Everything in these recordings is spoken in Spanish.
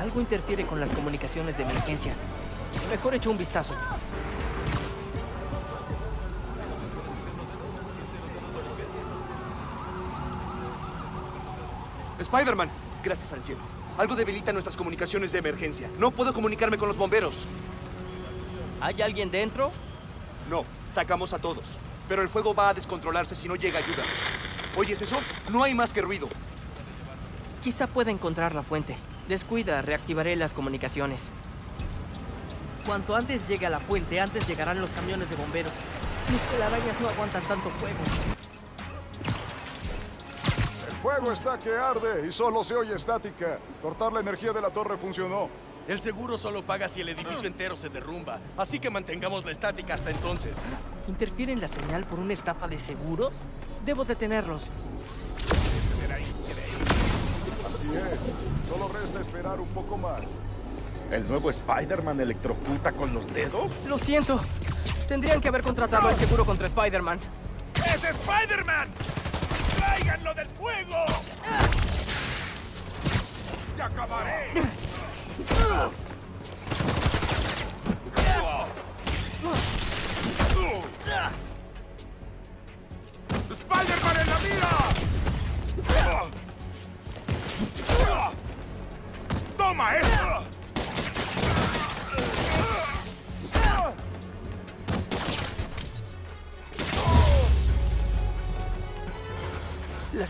Algo interfiere con las comunicaciones de emergencia. Mejor echo un vistazo. Spider-Man, gracias al cielo. Algo debilita nuestras comunicaciones de emergencia. No puedo comunicarme con los bomberos. ¿Hay alguien dentro? No, sacamos a todos. Pero el fuego va a descontrolarse si no llega ayuda. ¿Oyes eso? No hay más que ruido. Quizá pueda encontrar la fuente. Descuida, reactivaré las comunicaciones. Cuanto antes llegue a la fuente, antes llegarán los camiones de bomberos. Mis telarañas no aguantan tanto fuego. El fuego está que arde y solo se oye estática. Cortar la energía de la torre funcionó. El seguro solo paga si el edificio entero se derrumba, así que mantengamos la estática hasta entonces. ¿Interfieren la señal por una estafa de seguros? Debo detenerlos. Así es. Solo resta esperar un poco más. ¿El nuevo Spider-Man electrocuta con los dedos? Lo siento. Tendrían que haber contratado el seguro contra Spider-Man. ¡Es Spider-Man! ¡Tráiganlo del fuego! ¡Te acabaré!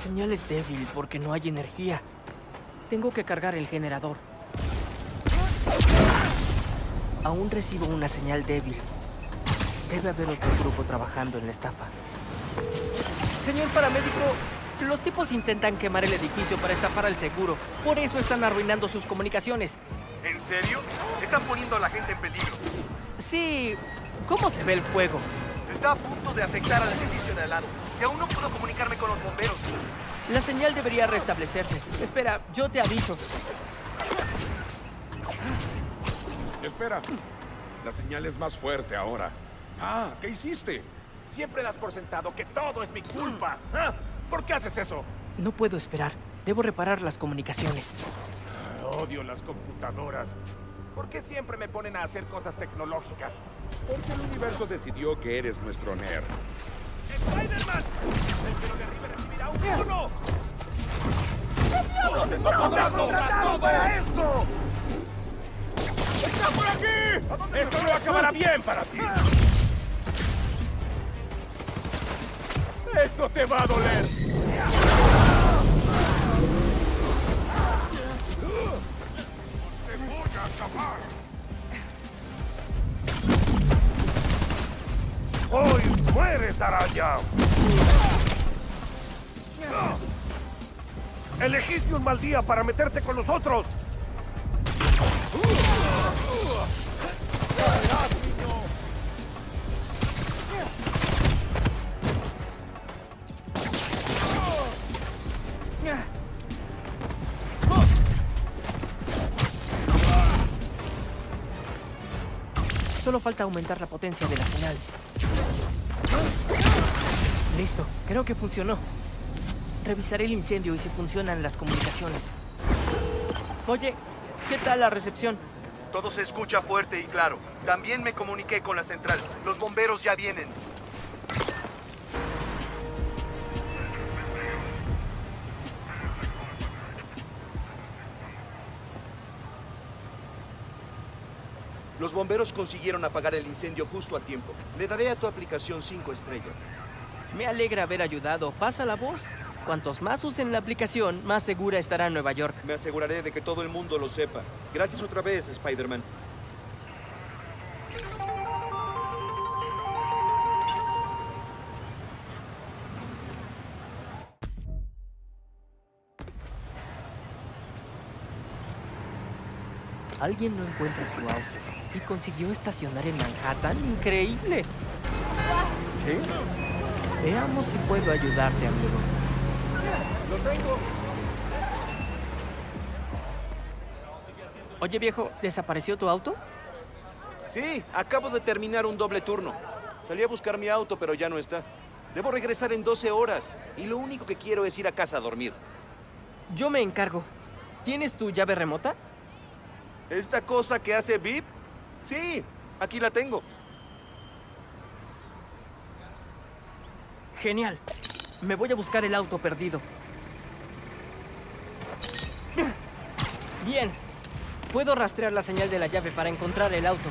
señal es débil porque no hay energía. Tengo que cargar el generador. Aún recibo una señal débil. Debe haber otro grupo trabajando en la estafa. Señor paramédico, los tipos intentan quemar el edificio para estafar al seguro. Por eso están arruinando sus comunicaciones. ¿En serio? Están poniendo a la gente en peligro. Sí, ¿cómo se ve el fuego? Está a punto de afectar al edificio de al lado. Y aún no puedo comunicarme con los bomberos. La señal debería restablecerse. Espera, yo te aviso. Espera. La señal es más fuerte ahora. Ah, ¿qué hiciste? Siempre das por sentado que todo es mi culpa. ¿ah? ¿Por qué haces eso? No puedo esperar. Debo reparar las comunicaciones. Odio las computadoras. ¿Por qué siempre me ponen a hacer cosas tecnológicas? Porque el universo decidió que eres nuestro nerd. ¡Spider-Man! El que lo derribe recibirá un uno. todo esto! ¡Está por aquí! ¡Esto no acabará bien para ti! ¡Esto te va a doler! ¡Te voy a acabar! ¡Hoy mueres, araña! ¡Elegiste un mal día para meterte con nosotros! Solo falta aumentar la potencia de la señal. Listo, creo que funcionó. Revisaré el incendio y si funcionan las comunicaciones. Oye, ¿qué tal la recepción? Todo se escucha fuerte y claro. También me comuniqué con la central. Los bomberos ya vienen. Los bomberos consiguieron apagar el incendio justo a tiempo. Le daré a tu aplicación cinco estrellas. Me alegra haber ayudado. Pasa la voz. Cuantos más usen la aplicación, más segura estará Nueva York. Me aseguraré de que todo el mundo lo sepa. Gracias otra vez, Spider-Man. Alguien no encuentra su auto y consiguió estacionar en Manhattan. ¡Increíble! ¿Qué? Veamos si puedo ayudarte, amigo. ¡Lo tengo! Oye, viejo, ¿desapareció tu auto? Sí, acabo de terminar un doble turno. Salí a buscar mi auto, pero ya no está. Debo regresar en 12 horas y lo único que quiero es ir a casa a dormir. Yo me encargo. ¿Tienes tu llave remota? ¿Esta cosa que hace VIP? Sí, aquí la tengo. Genial. Me voy a buscar el auto perdido. Bien. Puedo rastrear la señal de la llave para encontrar el auto.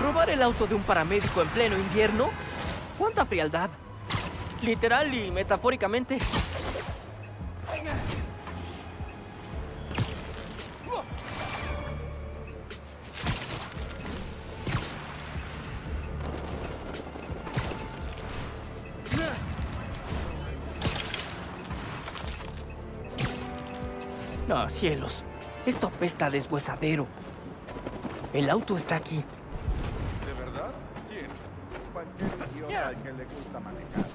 ¿Robar el auto de un paramédico en pleno invierno? ¿Cuánta frialdad? Literal y metafóricamente. Cielos. Esto apesta a deshuesadero. El auto está aquí. ¿De verdad? ¿Quién? Cualquier idiota al que le gusta manejar.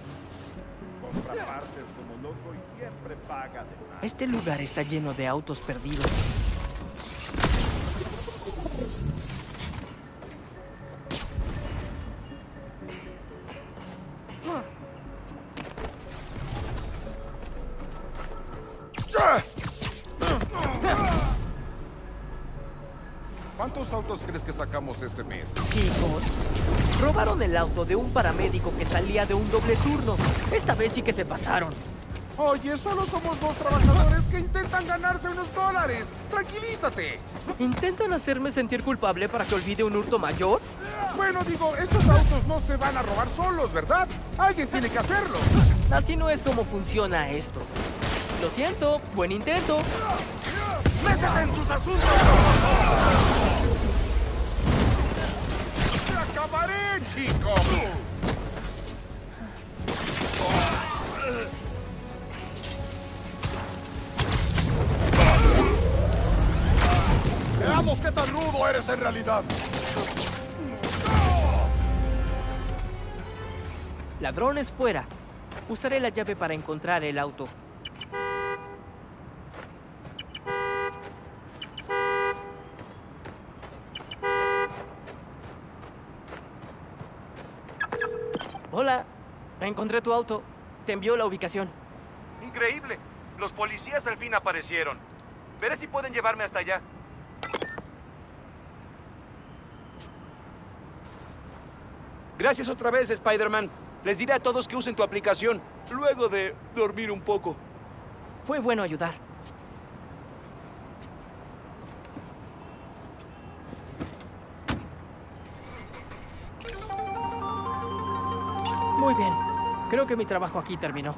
Compra partes como loco y siempre paga de más. Este lugar está lleno de autos perdidos. ¿Cuántos autos crees que sacamos este mes? Chicos, robaron el auto de un paramédico que salía de un doble turno. Esta vez sí que se pasaron. Oye, solo somos dos trabajadores que intentan ganarse unos dólares. Tranquilízate. ¿Intentan hacerme sentir culpable para que olvide un hurto mayor? Bueno, digo, estos autos no se van a robar solos, ¿verdad? Alguien tiene que hacerlo. Así no es como funciona esto. Lo siento, buen intento. ¡Métete en tus asuntos! Veamos qué tan rudo eres en realidad. Ladrones fuera. Usaré la llave para encontrar el auto. Hola, encontré tu auto. Te envió la ubicación. Increíble. Los policías al fin aparecieron. Veré si pueden llevarme hasta allá. Gracias otra vez, Spider-Man. Les diré a todos que usen tu aplicación, luego de dormir un poco. Fue bueno ayudar. Muy bien. Creo que mi trabajo aquí terminó.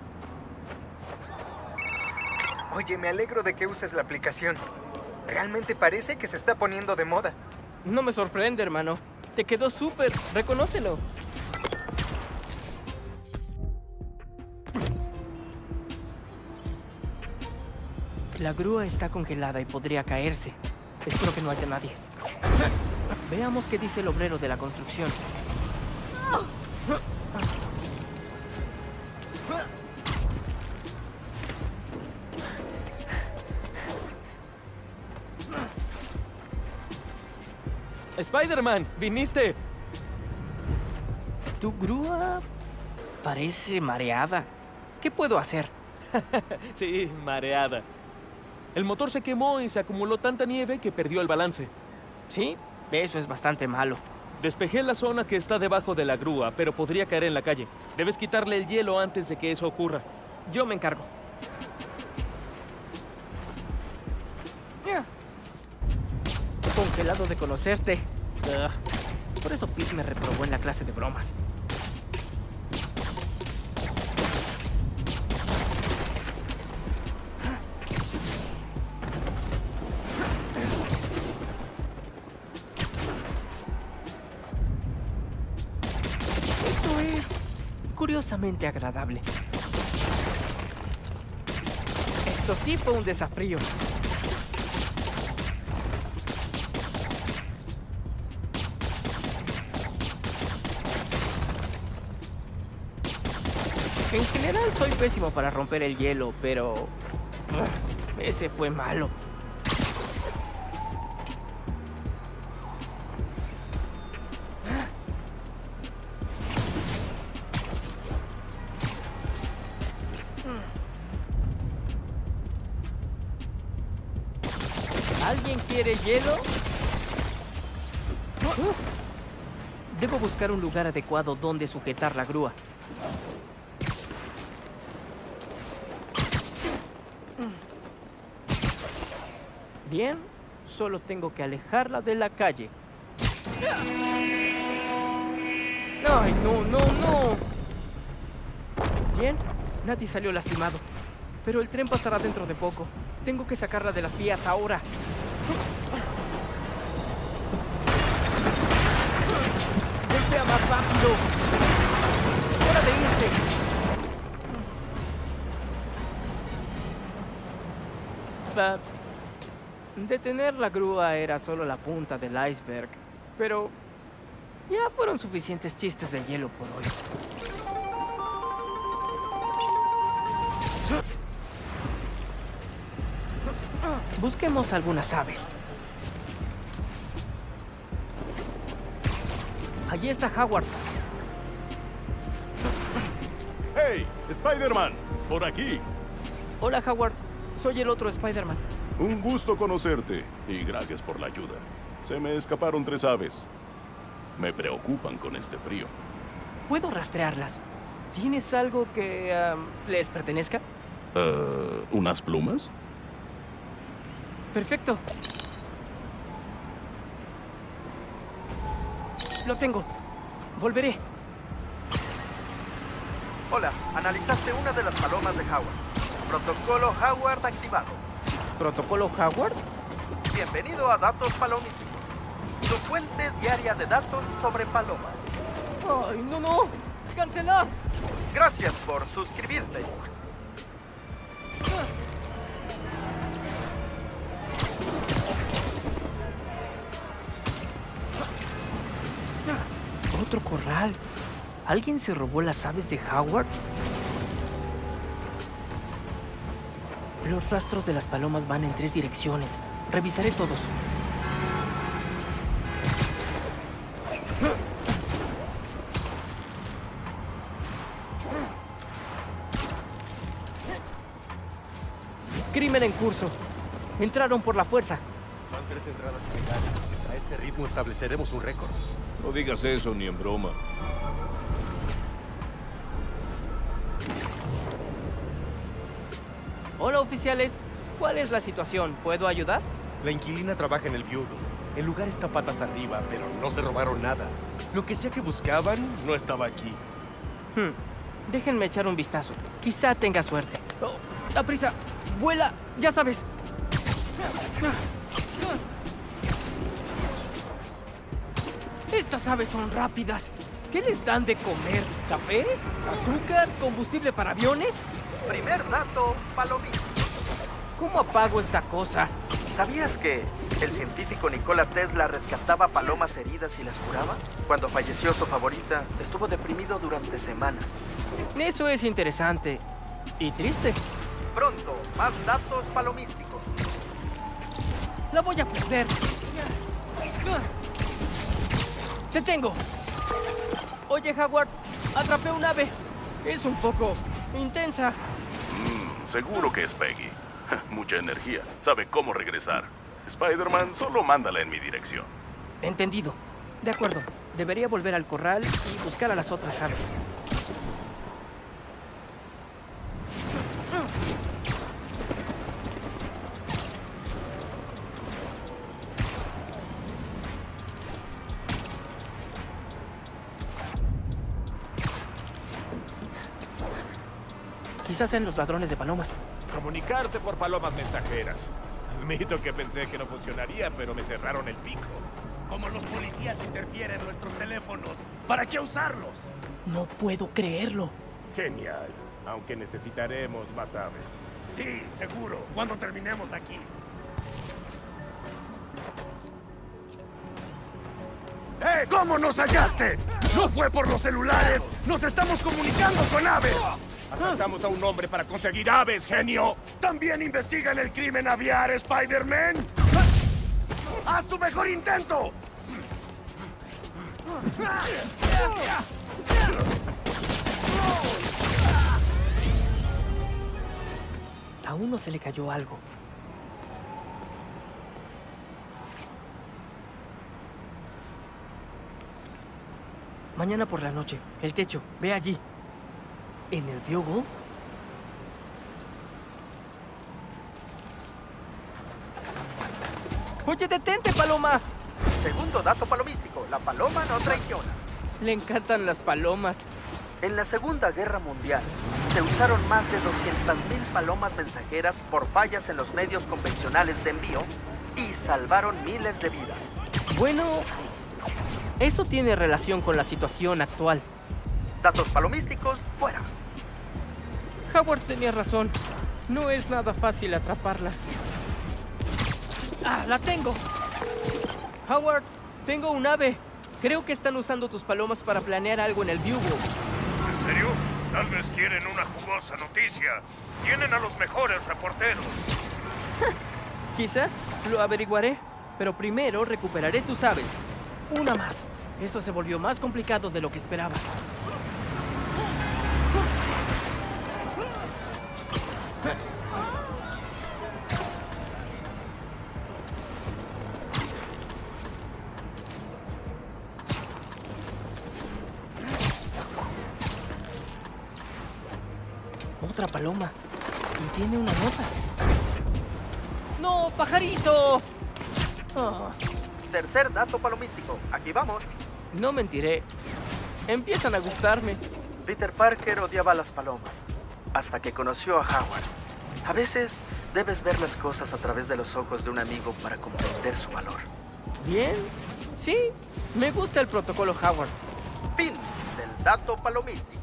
Oye, me alegro de que uses la aplicación. Realmente parece que se está poniendo de moda. No me sorprende, hermano. Te quedó súper. Reconócelo. La grúa está congelada y podría caerse. Espero que no haya nadie. Veamos qué dice el obrero de la construcción. Spider-Man, viniste. Tu grúa parece mareada. ¿Qué puedo hacer? Sí, mareada. El motor se quemó y se acumuló tanta nieve que perdió el balance. Sí, eso es bastante malo. Despejé la zona que está debajo de la grúa, pero podría caer en la calle. Debes quitarle el hielo antes de que eso ocurra. Yo me encargo. Congelado de conocerte. Por eso Pete me reprobó en la clase de bromas. Esto es curiosamente agradable. Esto sí fue un desafío. general soy pésimo para romper el hielo, pero... Ese fue malo. Ah. ¿Alguien quiere hielo? Debo buscar un lugar adecuado donde sujetar la grúa. Bien, solo tengo que alejarla de la calle. ¡Ay, no, no, no! Bien, nadie salió lastimado. Pero el tren pasará dentro de poco. Tengo que sacarla de las vías ahora. ¡Golpea más rápido! Detener la grúa era solo la punta del iceberg, pero ya fueron suficientes chistes de hielo por hoy. Busquemos algunas aves. Allí está Howard. ¡Hey! ¡Spider-Man! ¡Por aquí! Hola Howard, soy el otro Spider-Man. Un gusto conocerte y gracias por la ayuda. Se me escaparon tres aves. Me preocupan con este frío. Puedo rastrearlas. ¿Tienes algo que les pertenezca? Eh, ¿Unas plumas? Perfecto. Lo tengo. Volveré. Hola, analizaste una de las palomas de Howard. Protocolo Howard activado. ¿Protocolo Howard? Bienvenido a Datos Palomísticos. Tu fuente diaria de datos sobre palomas. ¡Ay, no, no! ¡Cancelar! Gracias por suscribirte. Otro corral. ¿Alguien se robó las aves de Howard? Los rastros de las palomas van en tres direcciones. Revisaré todos. Crimen en curso. Entraron por la fuerza. Van tres entradas ilegales. A este ritmo estableceremos un récord. No digas eso ni en broma. Hola oficiales. ¿Cuál es la situación? ¿Puedo ayudar? La inquilina trabaja en el Bugle. El lugar está patas arriba, pero no se robaron nada. Lo que sea que buscaban no estaba aquí. Hmm. Déjenme echar un vistazo. Quizá tenga suerte. Oh, ¡La prisa! ¡Vuela! ¡Ya sabes! Estas aves son rápidas. ¿Qué les dan de comer? ¿Café? ¿Azúcar? ¿Combustible para aviones? Primer dato palomístico. ¿Cómo apago esta cosa? ¿Sabías que el científico Nikola Tesla rescataba palomas heridas y las curaba? Cuando falleció su favorita, estuvo deprimido durante semanas. Eso es interesante. Y triste. Pronto, más datos palomísticos. La voy a perder. ¡Te tengo! Oye, Howard, atrapé un ave. Es un poco intensa. Mm, seguro que es Peggy. Mucha energía. Sabe cómo regresar. Spider-Man, solo mándala en mi dirección. Entendido. De acuerdo. Debería volver al corral y buscar a las otras aves. Quizás sean los ladrones de palomas. Comunicarse por palomas mensajeras. Admito que pensé que no funcionaría, pero me cerraron el pico. Como los policías interfieren en nuestros teléfonos. ¿Para qué usarlos? No puedo creerlo. Genial. Aunque necesitaremos más aves. Sí, seguro. Cuando terminemos aquí. ¡Eh! ¿Cómo nos hallaste? ¡No fue por los celulares! ¡Nos estamos comunicando con aves! Asaltamos a un hombre para conseguir aves, genio. ¿También investigan el crimen aviar, Spider-Man? ¡Haz tu mejor intento! A uno se le cayó algo. Mañana por la noche, el techo, ve allí. ¿En el Bugle? Oye, detente, Paloma. Segundo dato palomístico, la paloma no traiciona. Le encantan las palomas. En la Segunda Guerra Mundial, se usaron más de 200.000 palomas mensajeras por fallas en los medios convencionales de envío y salvaron miles de vidas. Bueno, eso tiene relación con la situación actual. Datos palomísticos, fuera. Howard tenía razón. No es nada fácil atraparlas. ¡Ah, la tengo! Howard, tengo un ave. Creo que están usando tus palomas para planear algo en el Bugle. ¿En serio? Tal vez quieren una jugosa noticia. Tienen a los mejores reporteros. Quizá lo averiguaré, pero primero recuperaré tus aves. Una más. Esto se volvió más complicado de lo que esperaba. Otra paloma. Y tiene una nota. ¡No, pajarito! Ah, Tercer dato palomístico, aquí vamos. no mentiré. Empiezan a gustarme. Peter Parker odiaba a las palomas, hasta que conoció a Howard. A veces debes ver las cosas a través de los ojos de un amigo para comprender su valor. Bien. Sí, me gusta el protocolo Howard. Fin del dato palomístico.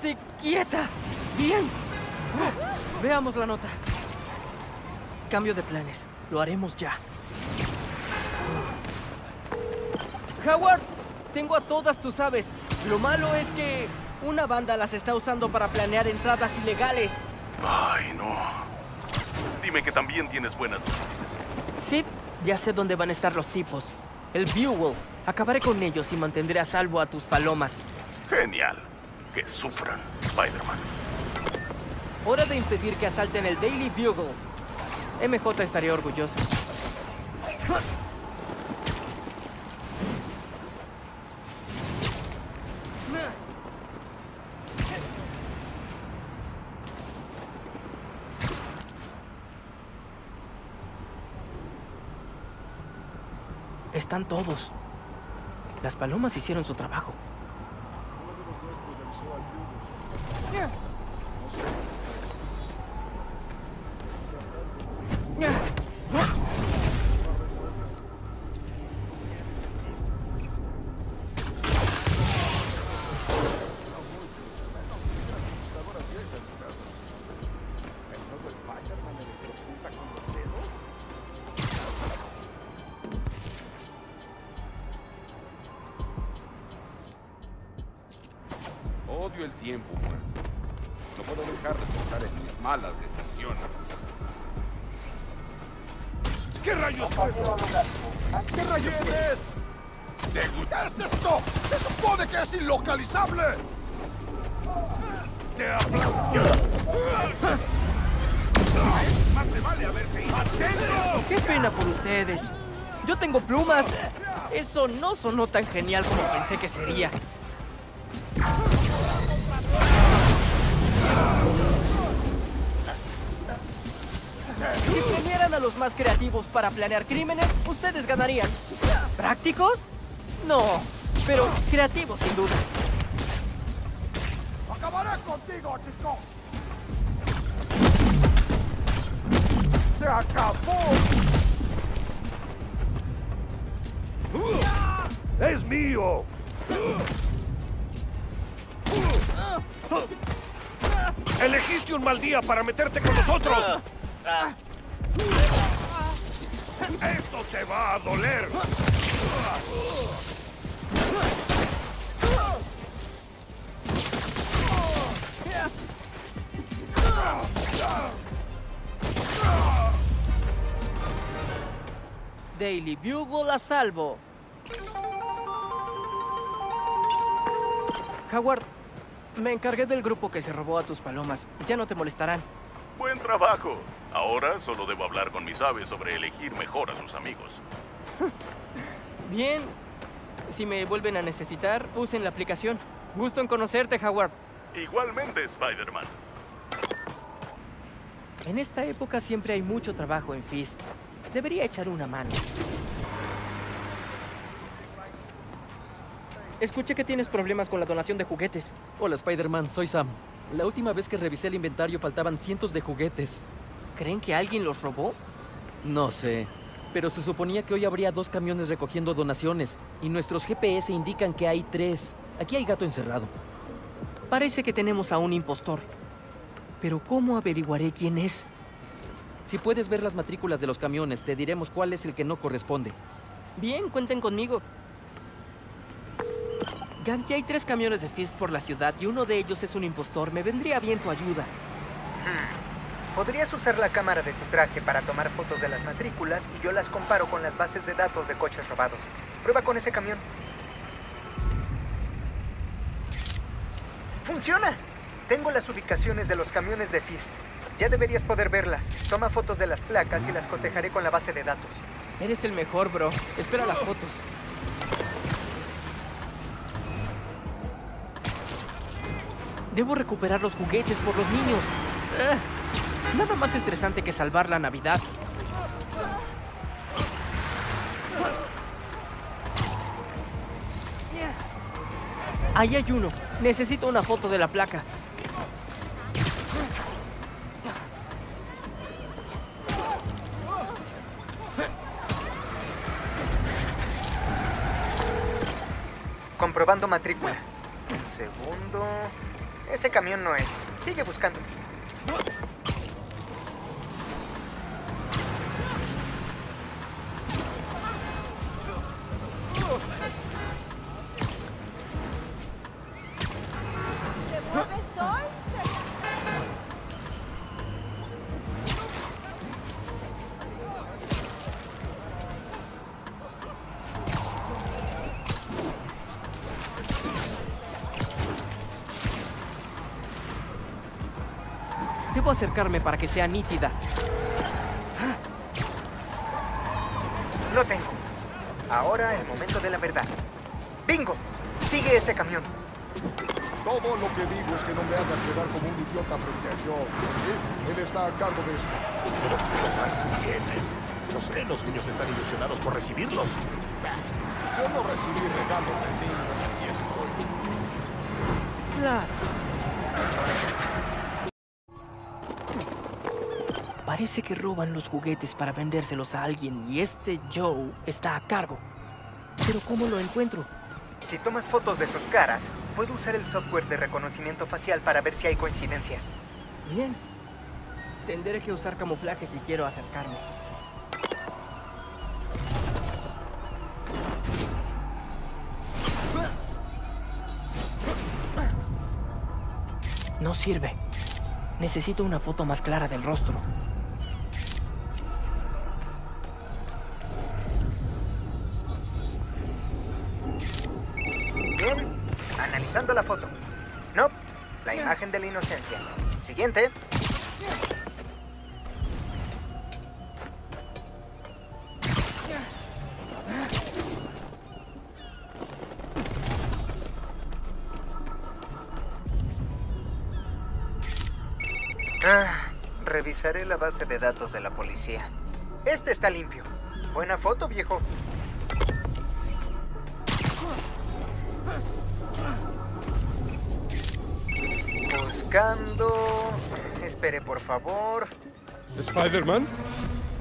¡Quédate quieta! ¡Bien! Veamos la nota. Cambio de planes. Lo haremos ya. Howard, tengo a todas tus aves. Lo malo es que una banda las está usando para planear entradas ilegales. Ay, no. Dime que también tienes buenas noticias. Sí, ya sé dónde van a estar los tipos. El Bugle. Acabaré con ellos y mantendré a salvo a tus palomas. Genial. Que sufran, Spider-Man. Hora de impedir que asalten el Daily Bugle. MJ estaría orgulloso. Están todos. Las palomas hicieron su trabajo. ¿Qué es esto? ¡Se supone que es. ¡Atento! ¡Qué pena por ustedes! Yo tengo plumas. Eso no sonó tan genial como pensé que sería. Si premiaran a los más creativos para planear crímenes, ustedes ganarían. ¿Prácticos? No, pero creativos sin duda. ¡Acabaré contigo, chico! ¡Se acabó! ¡Es mío! ¡Elegiste un mal día para meterte con nosotros! ¡Esto te va a doler! Daily Bugle a salvo. Howard, Me encargué del grupo que se robó a tus palomas. Ya no te molestarán. Buen trabajo. Ahora solo debo hablar con mis aves sobre elegir mejor a sus amigos. Bien. Si me vuelven a necesitar, usen la aplicación. Gusto en conocerte, Howard. Igualmente, Spider-Man. En esta época siempre hay mucho trabajo en Fist. Debería echar una mano. Escuché que tienes problemas con la donación de juguetes. Hola, Spider-Man, soy Sam. La última vez que revisé el inventario faltaban cientos de juguetes. ¿Creen que alguien los robó? No sé, pero se suponía que hoy habría dos camiones recogiendo donaciones, y nuestros GPS indican que hay tres. Aquí hay gato encerrado. Parece que tenemos a un impostor. Pero ¿cómo averiguaré quién es? Si puedes ver las matrículas de los camiones, te diremos cuál es el que no corresponde. Bien, cuenten conmigo. Ganky, hay tres camiones de Fist por la ciudad y uno de ellos es un impostor. Me vendría bien tu ayuda. Hmm. Podrías usar la cámara de tu traje para tomar fotos de las matrículas y yo las comparo con las bases de datos de coches robados. Prueba con ese camión. ¡Funciona! Tengo las ubicaciones de los camiones de Fist. Ya deberías poder verlas. Toma fotos de las placas y las cotejaré con la base de datos. Eres el mejor, bro. Espera las fotos. Debo recuperar los juguetes por los niños. Ah, nada más estresante que salvar la Navidad. Ahí hay uno. Necesito una foto de la placa. Comprobando matrícula. Un segundo. Ese camión no es. Sigue buscando. Debo acercarme para que sea nítida. Lo tengo. Ahora el momento de la verdad. ¡Bingo! Sigue ese camión. Todo lo que digo es que no me hagas quedar como un idiota frente a. ¿sí? Él está a cargo de esto. Pero ¿qué tienes? No sé, los niños están ilusionados por recibirlos. Yo no recibí regalos de niño y estoy. Claro. Parece que roban los juguetes para vendérselos a alguien y este Joe está a cargo. Pero ¿cómo lo encuentro? Si tomas fotos de sus caras, puedo usar el software de reconocimiento facial para ver si hay coincidencias. Bien. Tendré que usar camuflaje si quiero acercarme. No sirve. Necesito una foto más clara del rostro. Analizando la foto. No. La imagen de la inocencia. Siguiente. Ah, revisaré la base de datos de la policía. Este está limpio. Buena foto, viejo. Buscando... Espere, por favor. ¿Spider-Man?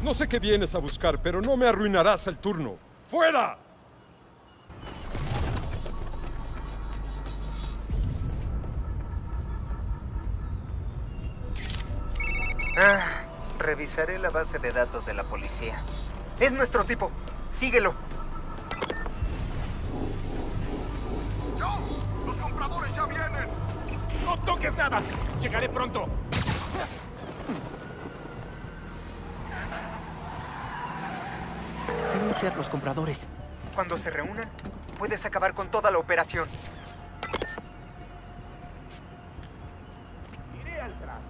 No sé qué vienes a buscar, pero no me arruinarás el turno. ¡Fuera! Ah, revisaré la base de datos de la policía. Es nuestro tipo. Síguelo. ¡Los compradores ya vienen! ¡No toques nada! ¡Llegaré pronto! Deben ser los compradores. Cuando se reúnan, puedes acabar con toda la operación. Iré al trato.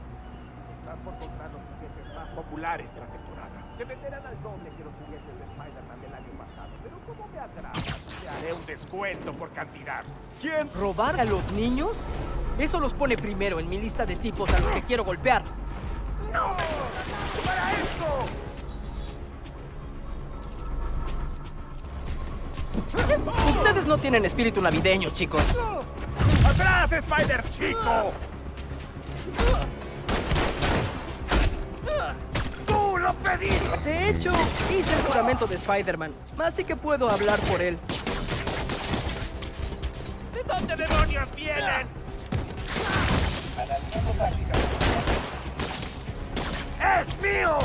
por espectaculares de la temporada. Se venderán al doble que los juguetes de Spider-Man del año pasado. Pero como me atrasas, te haré un descuento por cantidad. ¿Quién? ¿Robar a los niños? Eso los pone primero en mi lista de tipos a los que quiero golpear. ¡No! ¡Para esto! Ustedes no tienen espíritu navideño, chicos. ¡Atrás, Spider, chico! ¡Tú lo pediste! De hecho, hice el juramento de Spider-Man, así que puedo hablar por él. ¿De dónde demonios vienen? ¡Es mío!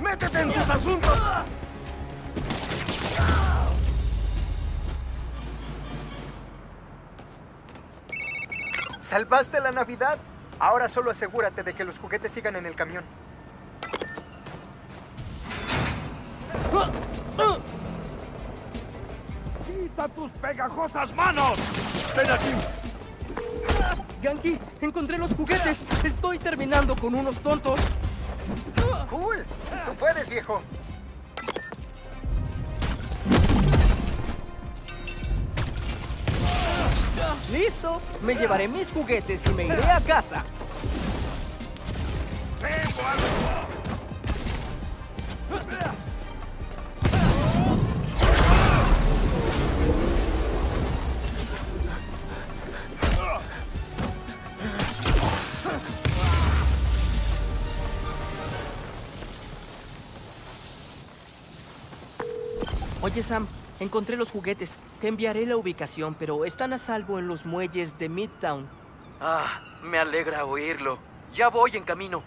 ¡Métete en tus asuntos! ¿Salvaste la Navidad? Ahora solo asegúrate de que los juguetes sigan en el camión. ¡Quita tus pegajosas manos! ¡Ven aquí! Yankee, encontré los juguetes. Estoy terminando con unos tontos. ¡Cool! ¡Tú puedes, viejo! ¡Listo! Me llevaré mis juguetes y me iré a casa. Oye, Sam, encontré los juguetes. Te enviaré la ubicación, pero están a salvo en los muelles de Midtown. Ah, me alegra oírlo. Ya voy en camino.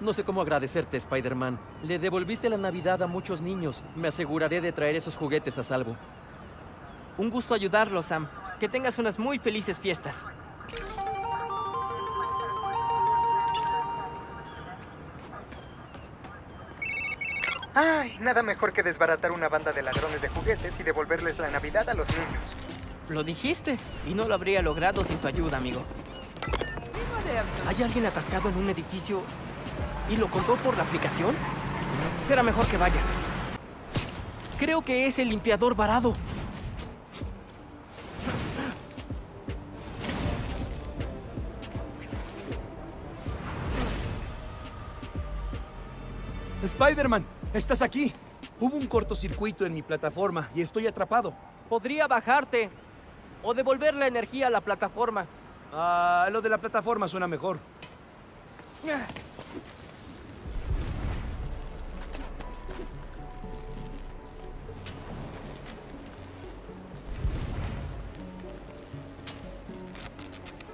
No sé cómo agradecerte, Spider-Man. Le devolviste la Navidad a muchos niños. Me aseguraré de traer esos juguetes a salvo. Un gusto ayudarlo, Sam. Que tengas unas muy felices fiestas. Ay, nada mejor que desbaratar una banda de ladrones de juguetes y devolverles la Navidad a los niños. Lo dijiste, y no lo habría logrado sin tu ayuda, amigo. ¿Hay alguien atascado en un edificio y lo compró por la aplicación? Será mejor que vaya. Creo que es el limpiador varado. Spider-Man, estás aquí. Hubo un cortocircuito en mi plataforma y estoy atrapado. Podría bajarte o devolver la energía a la plataforma. Ah, lo de la plataforma suena mejor.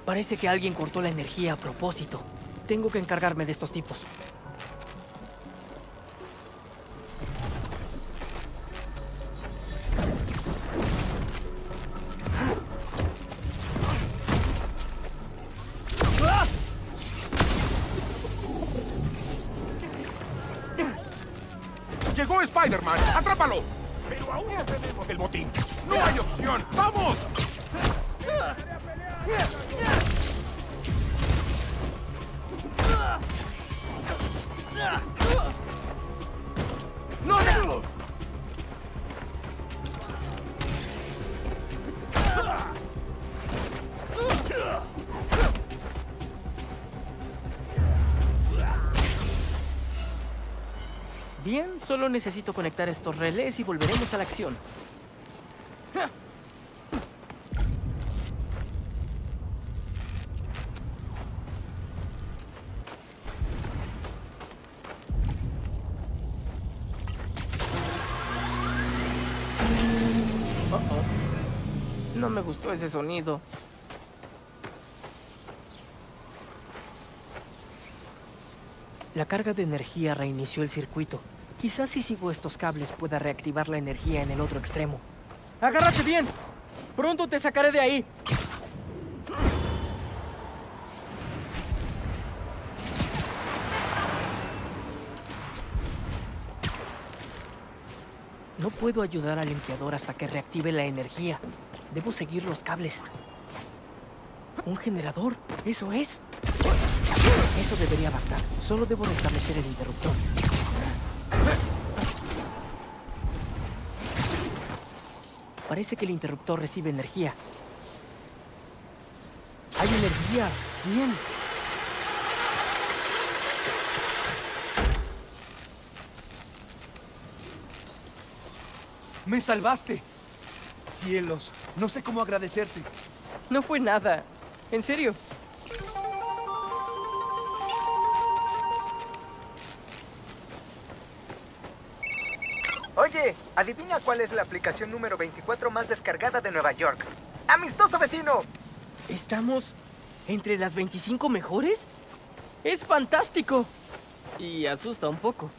Parece que alguien cortó la energía a propósito. Tengo que encargarme de estos tipos. Spider-Man! ¡Atrápalo! Pero aún no tenemos el botín. ¡No hay opción! ¡Vamos! Solo necesito conectar estos relés y volveremos a la acción. No me gustó ese sonido. La carga de energía reinició el circuito. Quizás si sigo estos cables pueda reactivar la energía en el otro extremo. ¡Agárrate bien! ¡Pronto te sacaré de ahí! No puedo ayudar al limpiador hasta que reactive la energía. Debo seguir los cables. Un generador, eso es. Eso debería bastar. Solo debo restablecer el interruptor. Parece que el interruptor recibe energía. ¡Hay energía! ¡Bien! ¡Me salvaste! Cielos, no sé cómo agradecerte. No fue nada. En serio. Adivina cuál es la aplicación número 24 más descargada de Nueva York. ¡Amistoso vecino! ¿Estamos entre las 25 mejores? ¡Es fantástico! Y asusta un poco.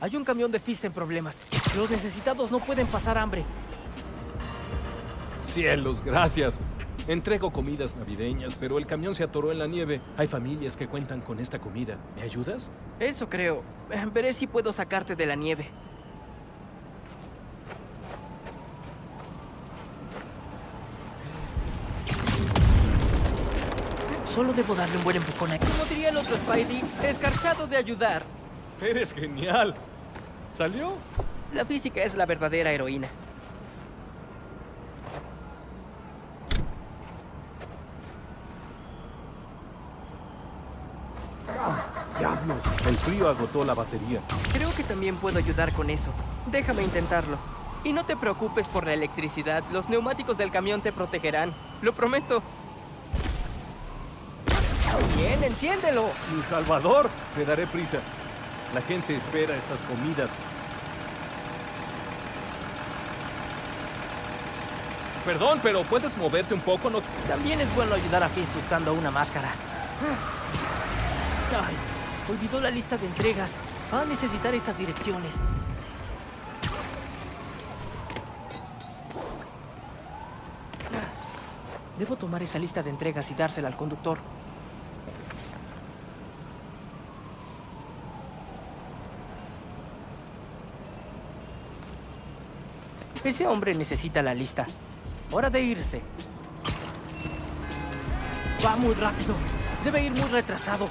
Hay un camión de Fist en problemas. Los necesitados no pueden pasar hambre. Cielos, gracias. Entrego comidas navideñas, pero el camión se atoró en la nieve. Hay familias que cuentan con esta comida. ¿Me ayudas? Eso creo. Eh, Veré si puedo sacarte de la nieve. Solo debo darle un buen empujón a... Como diría el otro Spidey, escarchado de ayudar. Eres genial. ¿Salió? La física es la verdadera heroína. El frío agotó la batería. Creo que también puedo ayudar con eso. Déjame intentarlo. Y no te preocupes por la electricidad. Los neumáticos del camión te protegerán. Lo prometo. Bien, enciéndelo. Mi Salvador, te daré prisa. La gente espera estas comidas. Perdón, pero ¿puedes moverte un poco? No... También es bueno ayudar a Fist usando una máscara. Ay, olvidó la lista de entregas. Va a necesitar estas direcciones. Debo tomar esa lista de entregas y dársela al conductor. Ese hombre necesita la lista. Hora de irse. Va muy rápido. Debe ir muy retrasado.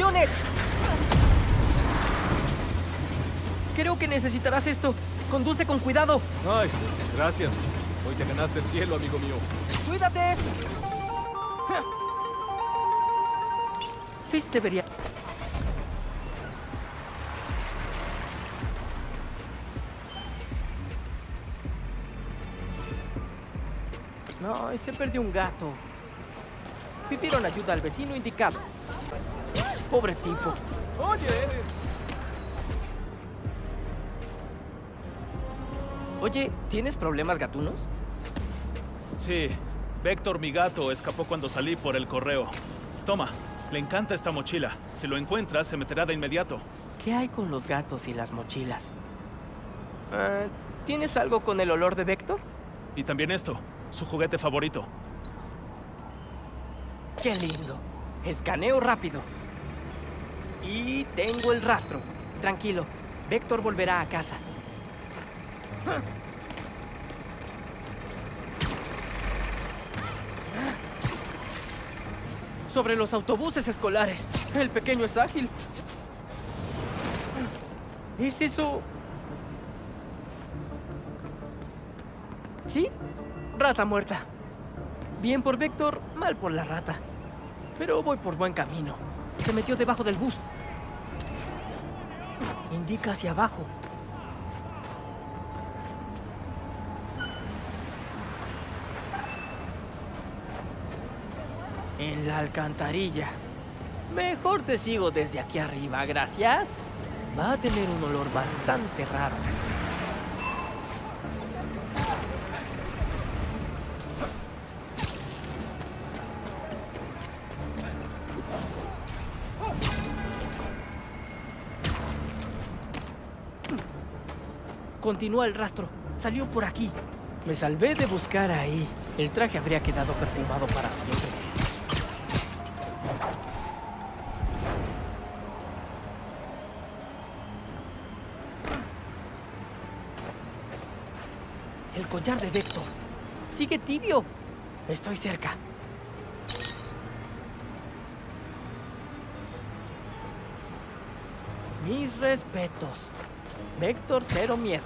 Direcciones! Creo que necesitarás esto. Conduce con cuidado. Ay, gracias. Hoy te ganaste el cielo, amigo mío. ¡Cuídate! Fist debería... No, se perdió un gato. Pidieron ayuda al vecino indicado. Pobre tipo. Oye, Oye, ¿tienes problemas gatunos? Sí, Vector, mi gato, escapó cuando salí por el correo. Toma, le encanta esta mochila. Si lo encuentras, se meterá de inmediato. ¿Qué hay con los gatos y las mochilas? Ah, ¿Tienes algo con el olor de Vector? Y también esto, su juguete favorito. ¡Qué lindo! Escaneo rápido. Y tengo el rastro. Tranquilo, Vector volverá a casa. Sobre los autobuses escolares. El pequeño es ágil. ¿Es eso? ¿Sí? Rata muerta. Bien por Vector, mal por la rata. Pero voy por buen camino. Se metió debajo del bus. Indica hacia abajo. En la alcantarilla. Mejor te sigo desde aquí arriba, gracias. Va a tener un olor bastante raro. Continúa el rastro. Salió por aquí. Me salvé de buscar ahí. El traje habría quedado perfumado para siempre. El collar de Vector. Sigue tibio. Estoy cerca. Mis respetos. Vector cero miedo.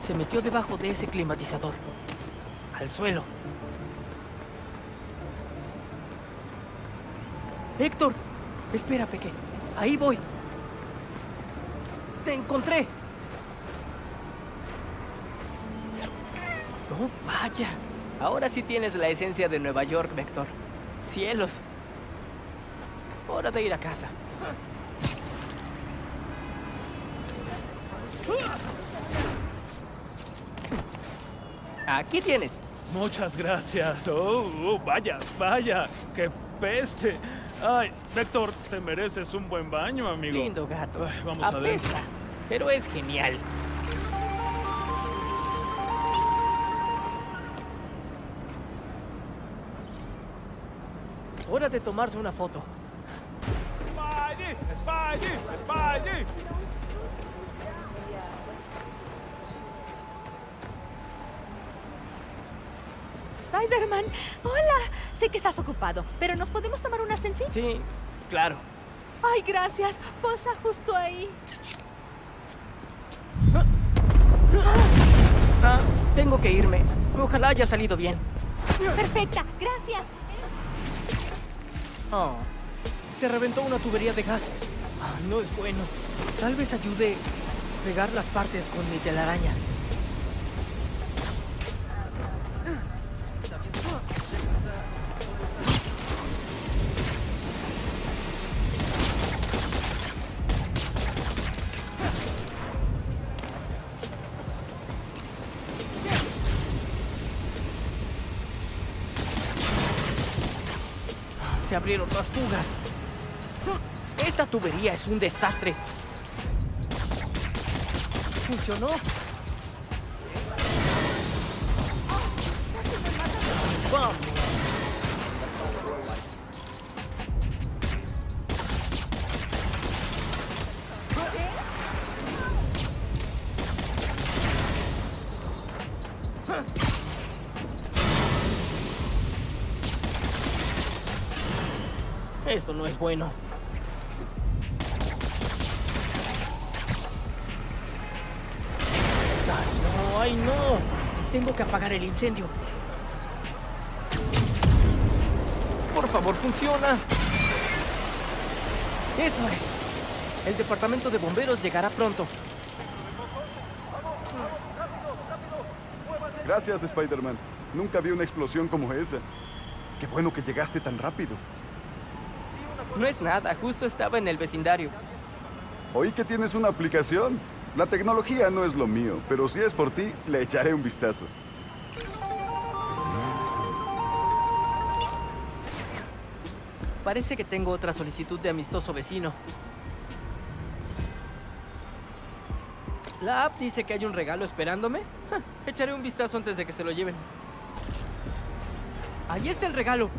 Se metió debajo de ese climatizador. Al suelo. Héctor, espera, Peque. Ahí voy. Te encontré. Oh, vaya. Ahora sí tienes la esencia de Nueva York, Vector. Cielos. Hora de ir a casa. Aquí tienes. Muchas gracias. Oh, oh, vaya, vaya. ¡Qué peste! Ay, Vector, te mereces un buen baño, amigo. Lindo gato. Ay, vamos a ver. Pero es genial. Hora de tomarse una foto. Spidey, Spidey, Spidey. Spider-Man, hola. Sé que estás ocupado, pero ¿nos podemos tomar una selfie? Sí, claro. Ay, gracias. Posa justo ahí. Ah, tengo que irme. Ojalá haya salido bien. Perfecta, gracias. Oh, se reventó una tubería de gas. Ah, no es bueno. Tal vez ayude pegar las partes con mi telaraña. Abrieron las fugas. Esta tubería es un desastre. ¿Funcionó? ¡Vamos! Esto no es bueno. ¡Ay, no! ¡Ay, no! Tengo que apagar el incendio. Por favor, funciona. Eso es. El departamento de bomberos llegará pronto. Gracias, Spider-Man. Nunca vi una explosión como esa. Qué bueno que llegaste tan rápido. No es nada, justo estaba en el vecindario. Oí que tienes una aplicación. La tecnología no es lo mío, pero si es por ti, le echaré un vistazo. Parece que tengo otra solicitud de amistoso vecino. La app dice que hay un regalo esperándome. Ja, echaré un vistazo antes de que se lo lleven. Ahí está el regalo.